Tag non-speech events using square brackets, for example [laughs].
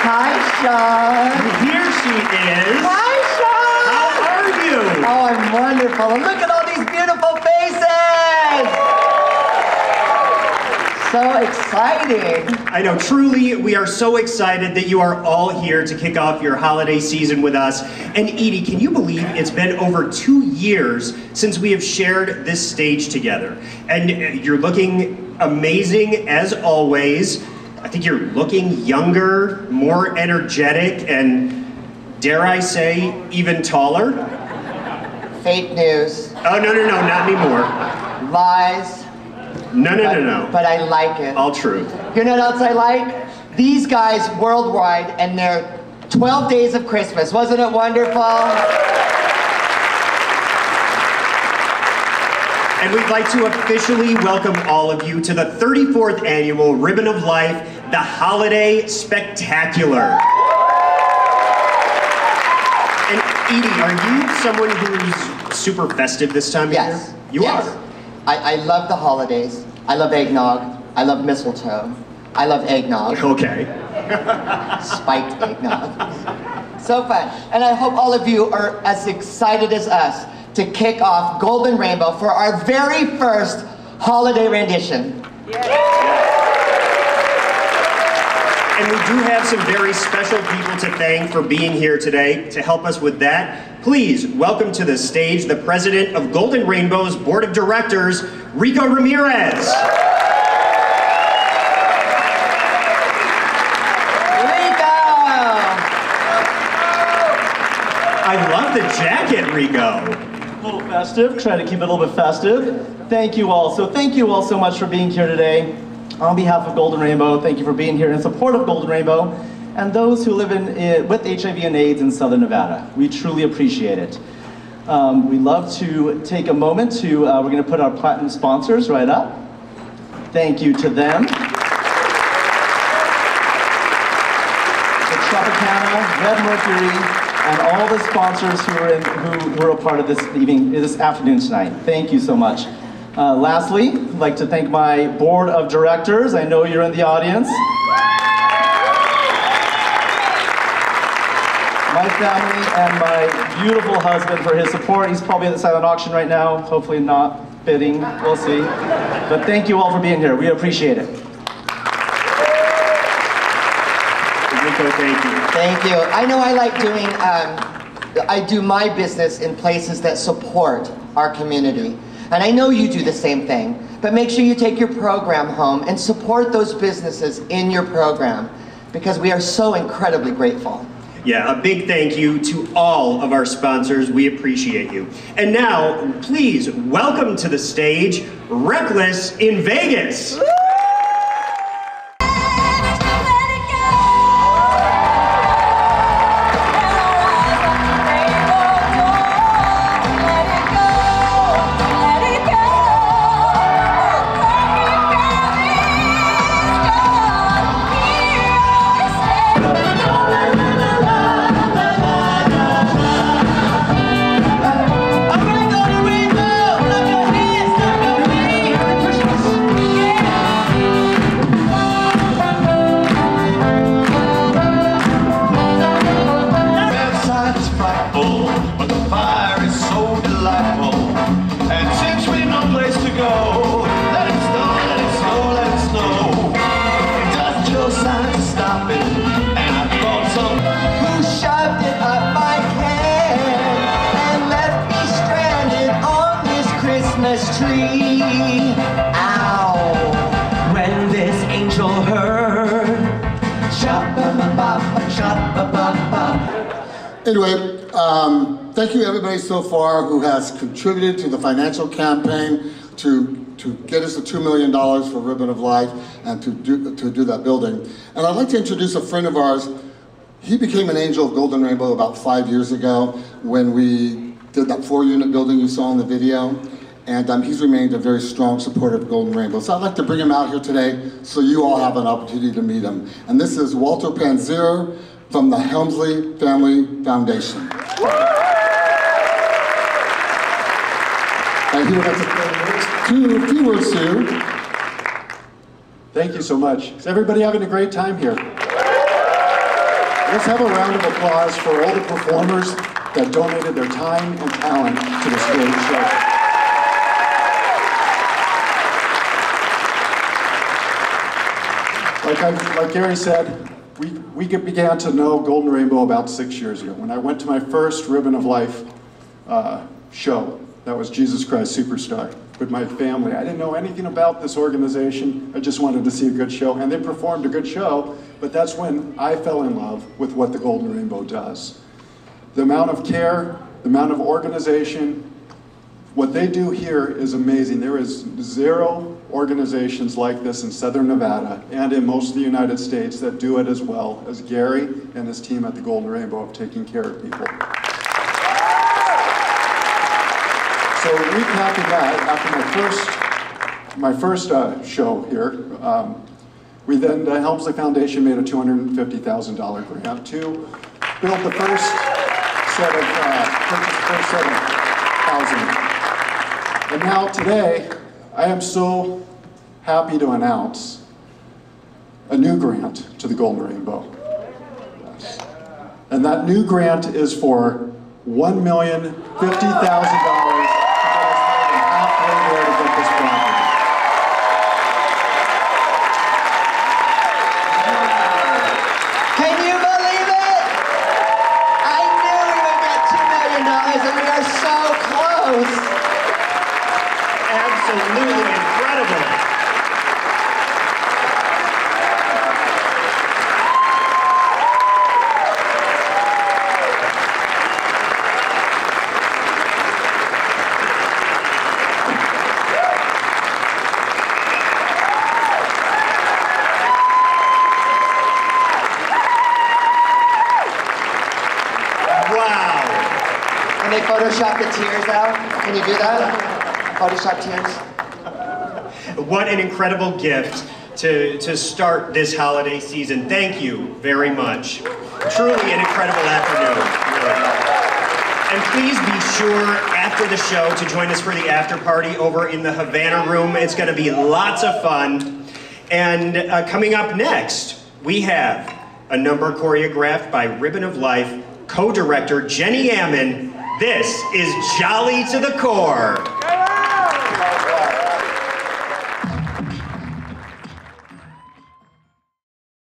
Hi, Sean. Here she is. Hi, Sean. How are you? Oh, I'm wonderful. And look at all these beautiful faces. So exciting. I know, truly, we are so excited that you are all here to kick off your holiday season with us. And Edie, can you believe it's been over two years since we have shared this stage together? And you're looking amazing as always. I think you're looking younger, more energetic, and dare I say, even taller? Fake news. Oh, no, no, no, not anymore. Lies. No, no, but, no, no. But I like it. All truth. You know what else I like? These guys worldwide and their 12 days of Christmas. Wasn't it wonderful? And we'd like to officially welcome all of you to the 34th annual Ribbon of Life, the Holiday Spectacular. And Edie, are you someone who's super festive this time of Yes. year? You yes. are. I, I love the holidays. I love eggnog. I love mistletoe. I love eggnog. Okay. [laughs] Spiked eggnog. So fun. And I hope all of you are as excited as us to kick off Golden Rainbow for our very first holiday rendition. And we do have some very special people to thank for being here today. To help us with that, please welcome to the stage the president of Golden Rainbow's Board of Directors, Rico Ramirez. Rico! I love the jacket, Rico. Little festive, try to keep it a little bit festive. Thank you all. So thank you all so much for being here today. On behalf of Golden Rainbow, thank you for being here in support of Golden Rainbow and those who live in, eh, with HIV and AIDS in Southern Nevada. We truly appreciate it. Um, we love to take a moment to, uh, we're going to put our platinum sponsors right up. Thank you to them. The Tropicana, Red Mercury, and all the sponsors who were, in, who were a part of this evening, this afternoon tonight. Thank you so much. Uh, lastly, I'd like to thank my board of directors. I know you're in the audience. My family and my beautiful husband for his support. He's probably at the silent auction right now, hopefully not bidding, we'll see. But thank you all for being here, we appreciate it. Rico, thank you. Thank you. I know I like doing, um, I do my business in places that support our community. And I know you do the same thing. But make sure you take your program home and support those businesses in your program because we are so incredibly grateful. Yeah, a big thank you to all of our sponsors. We appreciate you. And now, please welcome to the stage Reckless in Vegas. Tree? Ow! When this angel heard. Anyway, um, thank you everybody so far who has contributed to the financial campaign to, to get us the $2 million for Ribbon of Life and to do, to do that building. And I'd like to introduce a friend of ours. He became an angel of Golden Rainbow about five years ago when we did that four unit building you saw in the video. And um, he's remained a very strong supporter of Golden Rainbow. So I'd like to bring him out here today so you all have an opportunity to meet him. And this is Walter Panzirer from the Helmsley Family Foundation. And he would like to two, few words to you. Thank you so much. Is everybody having a great time here? Let's have a round of applause for all the performers that donated their time and talent to this great show. Like, I, like Gary said, we, we began to know Golden Rainbow about six years ago when I went to my first Ribbon of Life uh, show. That was Jesus Christ Superstar with my family. I didn't know anything about this organization. I just wanted to see a good show, and they performed a good show. But that's when I fell in love with what the Golden Rainbow does. The amount of care, the amount of organization, what they do here is amazing. There is zero organizations like this in Southern Nevada and in most of the United States that do it as well as Gary and his team at the Golden Rainbow of taking care of people. So recapping that, after my first, my first uh, show here, um, we then, the Helmsley Foundation made a $250,000 grant to build the first set of, uh, first set of housing. And now today, I am so happy to announce a new grant to the Golden Rainbow. Yes. And that new grant is for $1,050,000 Can they Photoshop the tears out? Can you do that? Photoshop tears? What an incredible gift to, to start this holiday season. Thank you very much. Truly an incredible afternoon. And please be sure after the show to join us for the after party over in the Havana room. It's going to be lots of fun. And uh, coming up next, we have a number choreographed by Ribbon of Life co director Jenny Ammon. This is Jolly to the Core.